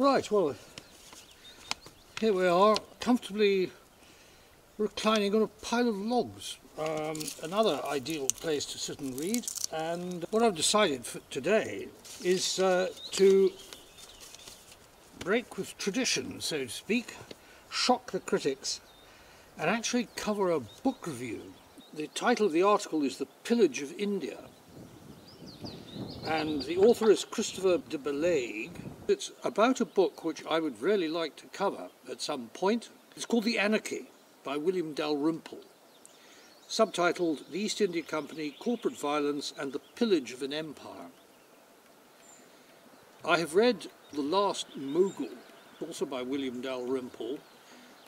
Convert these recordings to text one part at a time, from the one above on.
Right, well, here we are, comfortably reclining on a pile of logs. Um, another ideal place to sit and read. And what I've decided for today is uh, to break with tradition, so to speak, shock the critics, and actually cover a book review. The title of the article is The Pillage of India. And the author is Christopher de Bellaigue. It's about a book which I would really like to cover at some point. It's called The Anarchy by William Dalrymple, subtitled The East India Company, Corporate Violence and the Pillage of an Empire. I have read The Last Mughal, also by William Dalrymple,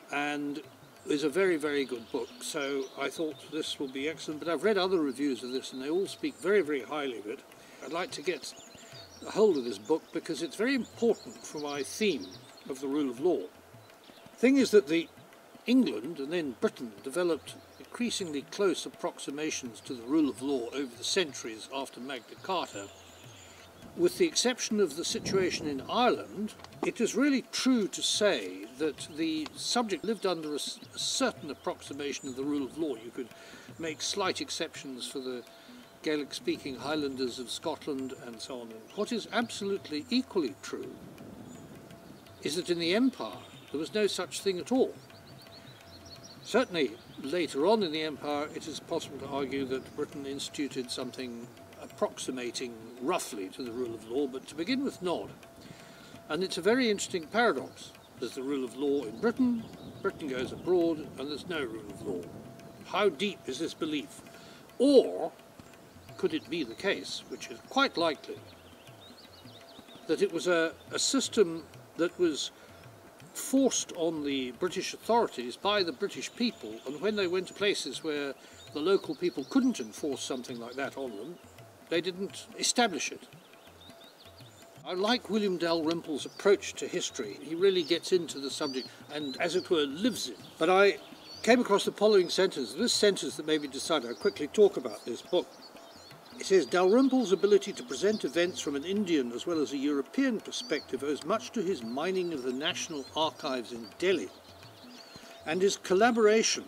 and is a very, very good book. So I thought this will be excellent. But I've read other reviews of this, and they all speak very, very highly of it. I'd like to get hold of this book because it's very important for my theme of the rule of law. Thing is that the England and then Britain developed increasingly close approximations to the rule of law over the centuries after Magna Carta. With the exception of the situation in Ireland, it is really true to say that the subject lived under a certain approximation of the rule of law. You could make slight exceptions for the Gaelic speaking Highlanders of Scotland and so on. What is absolutely equally true is that in the Empire there was no such thing at all. Certainly later on in the Empire it is possible to argue that Britain instituted something approximating roughly to the rule of law, but to begin with not. And it's a very interesting paradox. There's the rule of law in Britain, Britain goes abroad, and there's no rule of law. How deep is this belief? Or could it be the case, which is quite likely, that it was a, a system that was forced on the British authorities by the British people, and when they went to places where the local people couldn't enforce something like that on them, they didn't establish it. I like William Dalrymple's approach to history. He really gets into the subject and, as it were, lives it. But I came across the following sentence. This sentence that made me decide I'll quickly talk about this book. It says Dalrymple's ability to present events from an Indian as well as a European perspective owes much to his mining of the National Archives in Delhi and his collaboration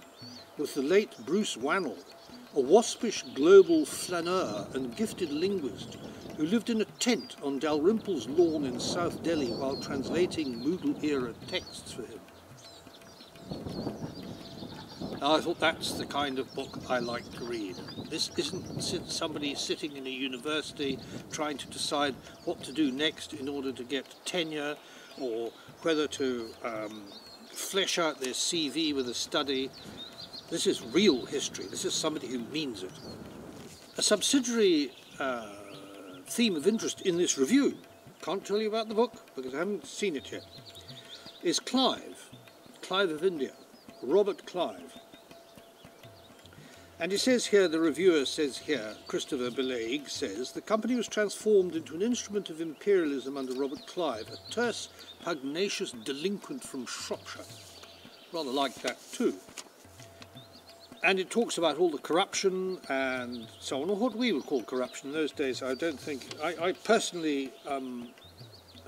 with the late Bruce Wannell, a waspish global flaneur and gifted linguist who lived in a tent on Dalrymple's lawn in South Delhi while translating Mughal-era texts for him. I thought that's the kind of book I like to read. This isn't somebody sitting in a university trying to decide what to do next in order to get tenure or whether to um, flesh out their CV with a study. This is real history. This is somebody who means it. A subsidiary uh, theme of interest in this review, can't tell you about the book because I haven't seen it yet, is Clive, Clive of India, Robert Clive. And he says here, the reviewer says here, Christopher Bellaigue says, the company was transformed into an instrument of imperialism under Robert Clive, a terse, pugnacious delinquent from Shropshire. Rather like that too. And it talks about all the corruption and so on, or what we would call corruption in those days. I don't think, I, I personally um,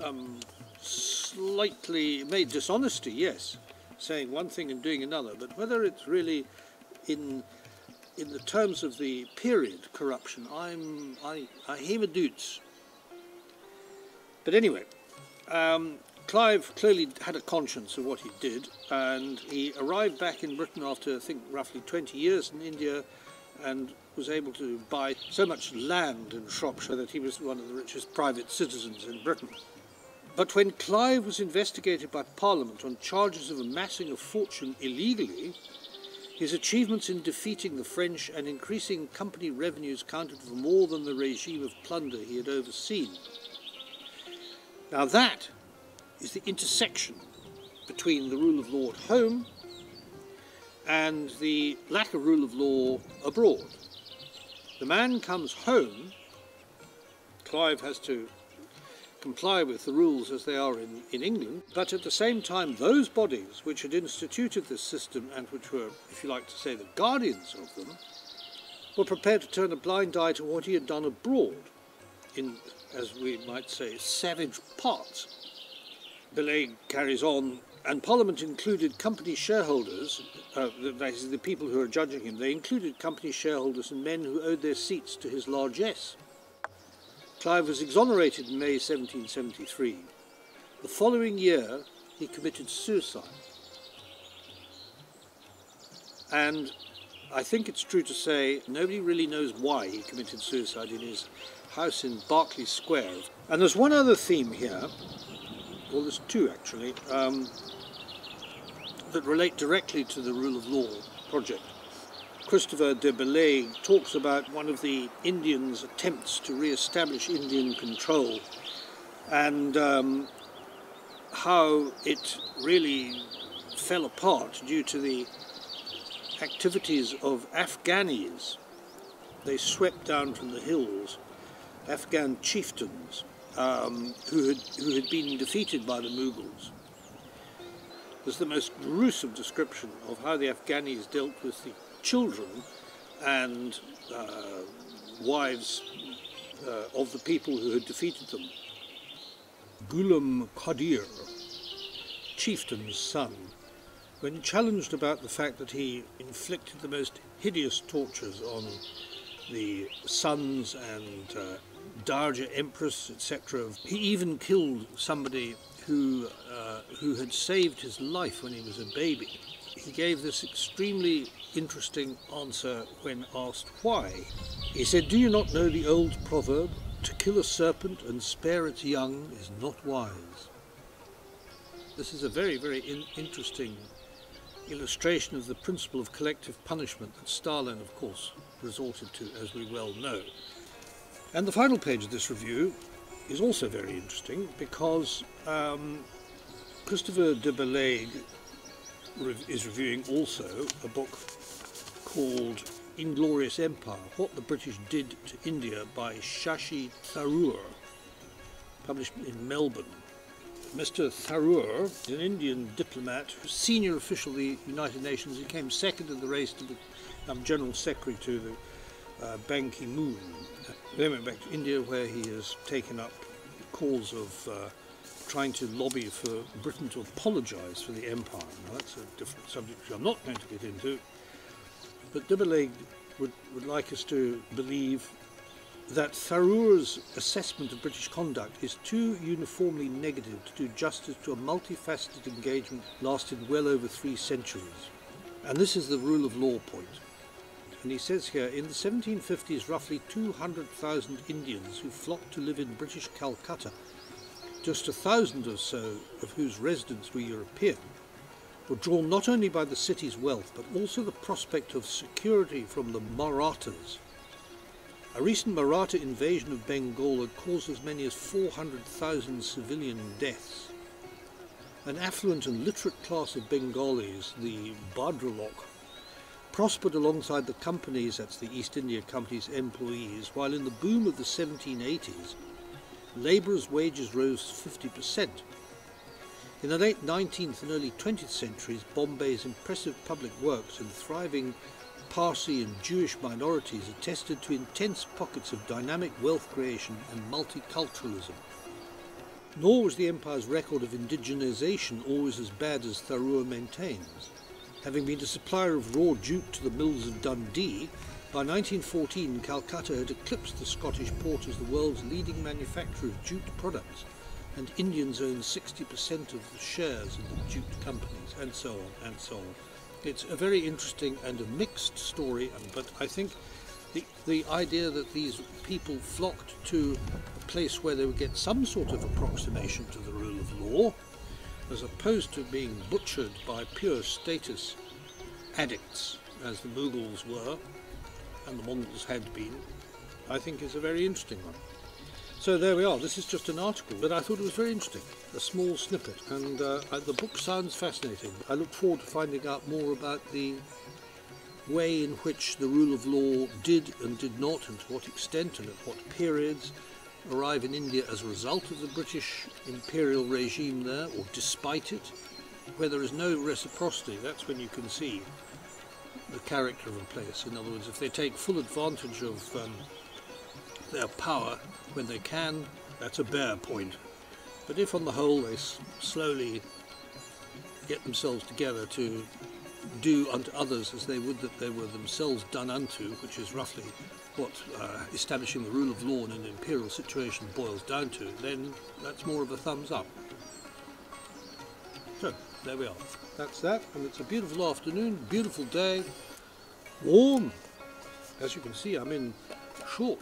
um, slightly made dishonesty, yes, saying one thing and doing another, but whether it's really in in the terms of the period corruption, I'm I I hear a doots. But anyway, um, Clive clearly had a conscience of what he did, and he arrived back in Britain after I think roughly 20 years in India, and was able to buy so much land in Shropshire that he was one of the richest private citizens in Britain. But when Clive was investigated by Parliament on charges of amassing a fortune illegally, his achievements in defeating the French and increasing company revenues counted for more than the regime of plunder he had overseen. Now that is the intersection between the rule of law at home and the lack of rule of law abroad. The man comes home, Clive has to comply with the rules as they are in, in England, but at the same time, those bodies which had instituted this system and which were, if you like to say, the guardians of them, were prepared to turn a blind eye to what he had done abroad in, as we might say, savage parts. Bellaigue carries on, and Parliament included company shareholders, uh, that is, the people who are judging him, they included company shareholders and men who owed their seats to his largesse. Clive was exonerated in May 1773. The following year, he committed suicide. And I think it's true to say nobody really knows why he committed suicide in his house in Berkeley Square. And there's one other theme here, well, there's two actually, um, that relate directly to the rule of law project. Christopher de Bellaigue talks about one of the Indians' attempts to re-establish Indian control and um, how it really fell apart due to the activities of Afghanis. They swept down from the hills Afghan chieftains um, who, had, who had been defeated by the Mughals. There's the most gruesome description of how the Afghanis dealt with the children and uh, wives uh, of the people who had defeated them. Ghulam Qadir, chieftain's son, when challenged about the fact that he inflicted the most hideous tortures on the sons and uh, Dowager Empress, etc., he even killed somebody who, uh, who had saved his life when he was a baby. He gave this extremely interesting answer when asked why. He said, Do you not know the old proverb, to kill a serpent and spare its young is not wise? This is a very, very in interesting illustration of the principle of collective punishment that Stalin, of course, resorted to, as we well know. And the final page of this review is also very interesting because um, Christopher de Bellaigue is reviewing also a book called Inglorious Empire, What the British Did to India by Shashi Tharoor, published in Melbourne Mr. Tharoor, an Indian diplomat, senior official of the United Nations. He came second in the race to become General Secretary to the uh, Ban Ki-moon. Then went back to India where he has taken up calls of uh, trying to lobby for Britain to apologise for the empire. Now that's a different subject which I'm not going to get into. But de Bellaigue would, would like us to believe that Tharoor's assessment of British conduct is too uniformly negative to do justice to a multifaceted engagement lasting well over three centuries. And this is the rule of law point. And he says here, in the 1750s, roughly 200,000 Indians who flocked to live in British Calcutta, just a thousand or so of whose residents were European, were drawn not only by the city's wealth, but also the prospect of security from the Marathas, a recent Maratha invasion of Bengal had caused as many as 400,000 civilian deaths. An affluent and literate class of Bengalis, the Bhadralok, prospered alongside the companies, that's the East India Company's employees, while in the boom of the 1780s, labourers' wages rose 50%. In the late 19th and early 20th centuries, Bombay's impressive public works and thriving Parsi and Jewish minorities attested to intense pockets of dynamic wealth creation and multiculturalism. Nor was the empire's record of indigenization always as bad as Tharoor maintains. Having been a supplier of raw jute to the mills of Dundee, by 1914 Calcutta had eclipsed the Scottish port as the world's leading manufacturer of jute products, and Indians owned 60% of the shares in the jute companies, and so on and so on. It's a very interesting and a mixed story, but I think the, the idea that these people flocked to a place where they would get some sort of approximation to the rule of law, as opposed to being butchered by pure status addicts, as the Mughals were, and the Mongols had been, I think is a very interesting one. So there we are. This is just an article, but I thought it was very interesting. A small snippet, and uh, the book sounds fascinating. I look forward to finding out more about the way in which the rule of law did and did not, and to what extent and at what periods, arrive in India as a result of the British imperial regime there, or despite it. Where there is no reciprocity, that's when you can see the character of a place. In other words, if they take full advantage of um, their power when they can, that's a bare point. But if on the whole they slowly get themselves together to do unto others as they would that they were themselves done unto, which is roughly what uh, establishing the rule of law in an imperial situation boils down to, then that's more of a thumbs up. So, there we are. That's that, and it's a beautiful afternoon, beautiful day, warm. As you can see, I'm in short.